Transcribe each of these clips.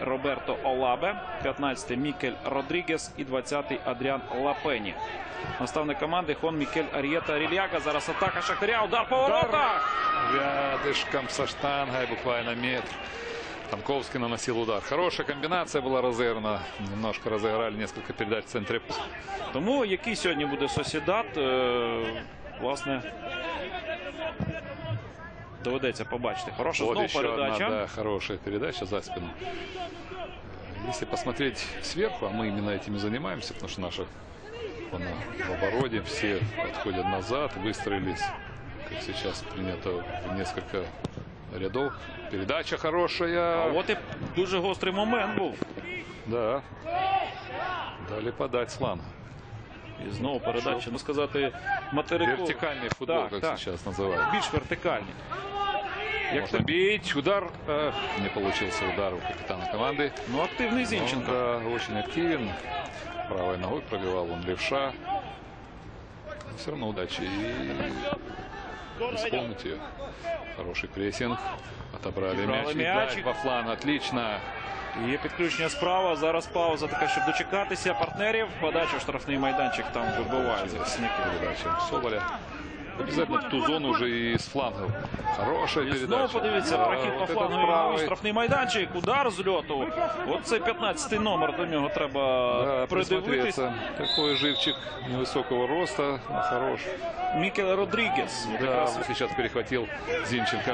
Роберто Олабе, 15-й Мікель Родрігес і 20-й Адріан Лапені. Наставник команди Хон Мікель Арієта Рільяга. Зараз атака Шахтаря. Удар по воротах. Рядышком со штангой, буквально метр. Тамковский наносил удар. Хорошая комбинация была разыграна. Немножко разыграли несколько передач в центре. Тому який сьогодні буде Сосідат, е, власне, доведеться побачити. Хороша Вот знову еще передача. одна, да, хорошая передача за спину. Если посмотреть сверху, а мы именно этим и занимаемся, потому что наши вон, в обороте все отходят назад, выстроились, как сейчас принято, в несколько рядов. Передача хорошая. А от і дуже гострий момент був. Да. Дали подать слан. І знову передача, ну сказати, материку. Вертикальный футбол, Так, как так. сейчас называют. Більш вертикальний. Як Можно бить. Удар. э, не получился удар у капитана команды. Ну, активний Он, да, очень активен. Правой ногой пробивал он левша. Но все равно удачи. И исполнить ее. Хороший прессинг. Отобрали мяч. мяч. Во фланг. Отлично. Є підключення справа. Зараз пауза така, щоб дочекатися партнерів. Подача в штрафний майданчик там вибиває захисники. Передача Соболя Обязательно в ту зону уже и с флангов. Хорошая І передача. знову подивіться, Да, прохід по вот этот флангу правый. штрафний майданчик, удар з льоту. От цей 15-й номер до нього треба Да, придивитись. присмотреться. Такой живчик невысокого роста, но хорош. Мікель Родрігес. От Да, якраз. вот сейчас перехватил Зинченко.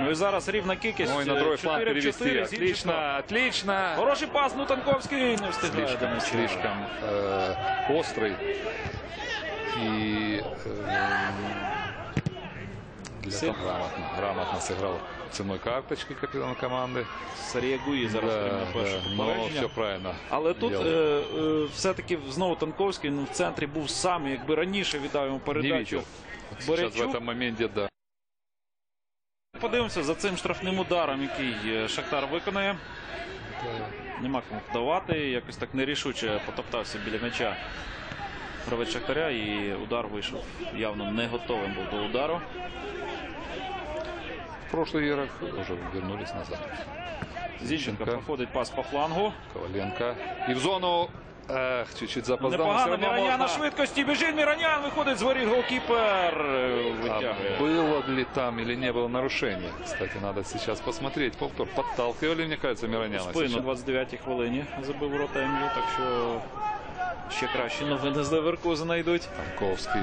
Ну і зараз рівна кількість. Ой, на другой фланг 4 в 4, перевести. Зінченко. Отлично, отлично. Хороший пас, ну Танковський не встигає. до Слишком, м'яча. слишком э, острый. И э, для Сын. того грамотно, грамотно сыграл ценой карточки капитан команды. Сарія Гуї зараз Да, отримав перше да, но попередження. все правильно. Але тут делал. е, е, все-таки знову Танковський ну, в центрі був сам, якби раніше віддав йому не передачу. видел. Вот Сейчас в Борячук. этом моменте, да. Подивимося за цим штрафним ударом, який е, Шахтар виконає. Нема кому вдавати. Якось так нерішуче потоптався біля м'яча гравець Шахтаря і удар вийшов. Явно не готовим був до удару. В прошлых играх уже вернулись назад. Зінченко Зінченко. проходить пас по флангу. Коваленко. И в зону. Эх, чуть-чуть запоздал. но всё Непогано равно Міранян на можно. швидкості. Біжить Міранян, виходить з воріт голкіпер. е, А Витягує. было ли там или не было нарушения? Кстати, надо сейчас посмотреть. Повтор. Подталкивали, мне кажется, Мироняна. Спину сейчас? 29-й хвилині забив ворота МЮ, так що ще кращі новини з Леверкузена йдуть. Танковський.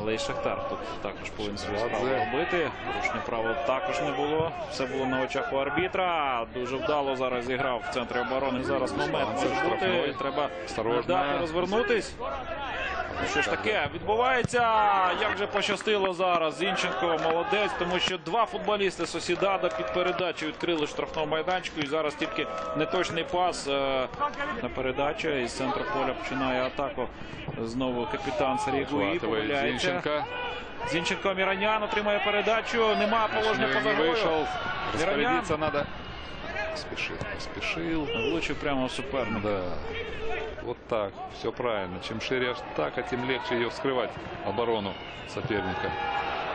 Але і Шахтар тут також повинен свою справу робити. Порушення правил також не було. Все було на очах у арбітра. Дуже вдало зараз зіграв в центрі оборони. Зараз момент може бути. Треба Осторожно. дати розвернутись. Що ж таке відбувається? Як же пощастило зараз? Зінченко молодець, тому що два футболісти Сосідада під передачу відкрили штрафного майданчику. І зараз тільки неточний пас е, на передачу. Із центру поля починає атаку. Знову капітан Сергій Гуї помиляється. Зинченко. Зінченко Міранян отримає передачу. Нема положення поза грою. Миронян. Распорядиться надо. Спешил, спешил. Влучив прямо в суперника. Да. Вот так. Все правильно. Чем шире атака, тем легче ее вскрывать. Оборону соперника.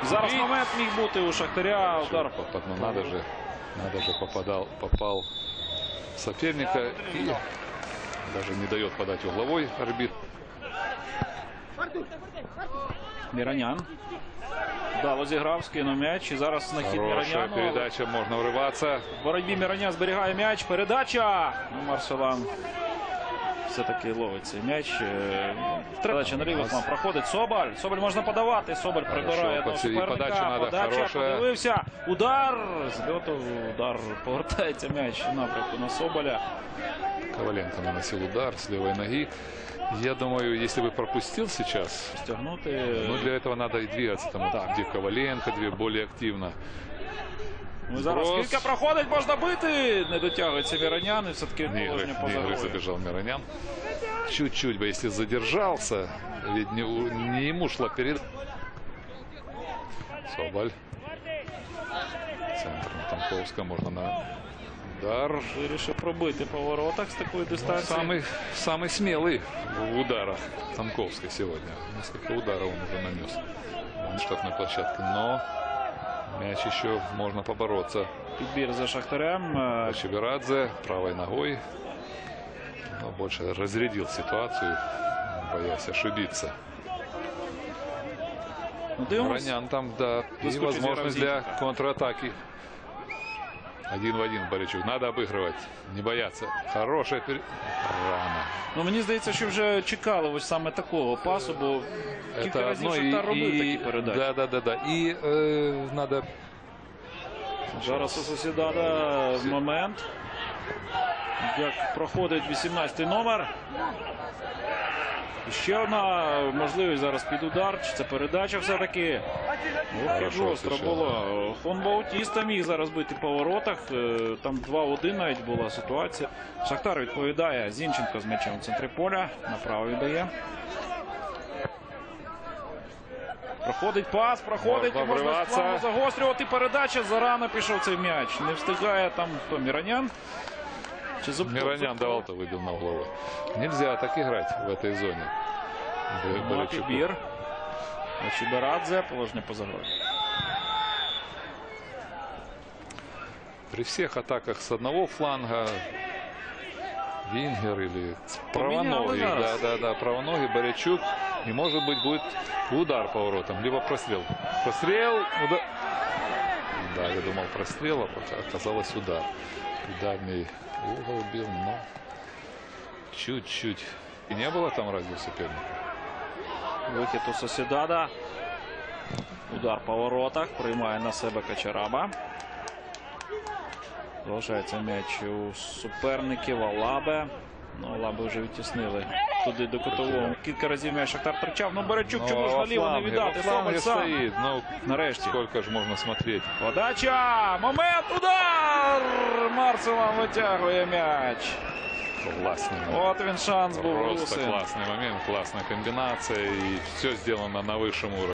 Зараз момент міг бути у Шахтаря. Удар Попад- ну, надо же, надо же попадал, попал в соперника и даже не дает подать угловой арбитр. Міранян. Вдало зіграв, скинув м'яч. І зараз на хід Хорошая Міраняну. передача, можно врываться. В боротьбі Міранян зберігає м'яч. Передача. Ну, Марселан все-таки ловить цей м'яч. Е, Передача на лівий фланг проходить. Соболь. Соболь можна подавати. Соболь прибирає Подачу- суперника. Подача подивився. Удар. З льоту удар. Повертається м'яч в напрямку на Соболя. Коваленко наносил удар с левой ноги. Я думаю, если бы пропустил сейчас, Стягнути. ну для этого надо и двигаться. Там Так. где Коваленко, две более активно. Ну, зараз Зброс. кілька проходить, можна бити. Не дотягується Міранян і все-таки Не игры, положення поза не игры грою. забежал Миронян. Чуть-чуть бы, если задержался, ведь не, у- не ему шла перед... Соболь. Центр на Тамковска, можно на удар. Вирішив пробити по воротах з такої дистанції. Самый, самый смелый в ударах Тамковской сегодня. Несколько ударов он уже нанес на штрафной площадке. Но Мяч еще можно побороться. Підбір за Шахтарем. Е, Чеберадзе правой ногой. Но больше разрядил ситуацию, боясь ошибиться. Ну. Воронян там, да, и возможность для контратаки. Один в один Боричук. Надо обыгрывать, не бояться. Хорошая пер... Рано. Ну мені здається, що вже чекали ось саме такого пасу, бо кілька Это разів одно. Шахтар И, робив такі и, передачі. да, да, да, да. И э, надо Зараз у Сосідада момент. Як проходить 18-й номер. І Ще одна можливість зараз під удар. Чи це передача все-таки? Ох, Хорошо жорстко було. Хон Баутіста міг зараз бити по воротах. Е, Там 2-1 навіть була ситуація. Шахтар відповідає. Зінченко з м'ячем в центрі поля. Направо віддає. Проходить пас, проходить, Можна і можна вриватися. загострювати. Передача зарано пішов цей м'яч. Не встигає там хто Міранян. Чи Зубко? давал-то выбил на угловой. Нельзя так играть в этой зоне. Ну, а Боричуку. підбір. Чіберадзе, положення поза грою. При всех атаках с одного фланга Вингер или с Поменял правоногий, да, зараз. да, да, правоногий Борячук. И может быть будет удар по воротам, либо прострел. Прострел, удар. Да, я думал прострел, а пока оказалось удар. И дальний угол бил, но чуть-чуть. И не было там разве соперника? Вихід у Сосідада. Удар по воротах. Приймає на себе Качараба. Залишається м'яч у суперників Алабе. Ну, Алабе вже відтіснили туди до кутового. Кілька разів м'яч Шахтар втрачав. Ну, Беречук чому ж наліво не віддати? фланге сам. стоит. Ну, Нарешті. сколько же можно смотреть? Подача! Момент! Удар! Марселан витягує м'яч. Классный момент. От він шанс був. Просто Русин. классный момент, классная комбинация. И все сделано на высшем уровне.